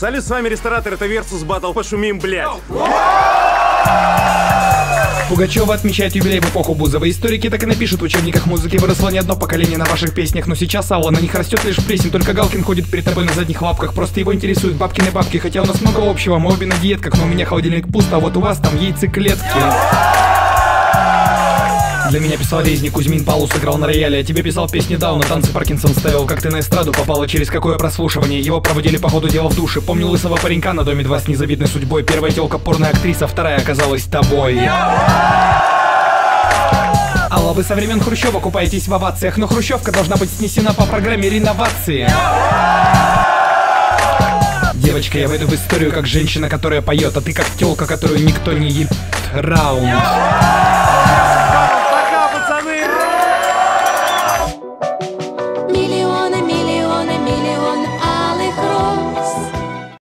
Салют, с вами Ресторатор, это Versus Battle, пошумим, блядь. Пугачева отмечает юбилей в эпоху Бузова. Историки так и напишут в учебниках музыки. Выросло не одно поколение на ваших песнях, но сейчас Алла на них растет лишь плесень. Только Галкин ходит перед тобой на задних лапках. Просто его интересуют бабкины бабки. Хотя у нас много общего, мы обе на диетках, но у меня холодильник пуст, а вот у вас там яйцеклетки. Писал резник, Кузьмин Палу сыграл на рояле, тебе писал песни Дауна, танцы Паркинсон ставил, как ты на эстраду попала, через какое прослушивание. Его проводили по ходу дела в душе. Помню лысого паренька на доме 2 с незавидной судьбой. Первая телка порная актриса, вторая оказалась тобой. Алла, вы со времен Хрущева купаетесь в овациях, но Хрущевка должна быть снесена по программе реновации. Девочка, я войду в историю как женщина, которая поет, а ты как телка, которую никто не ебет. Раунд.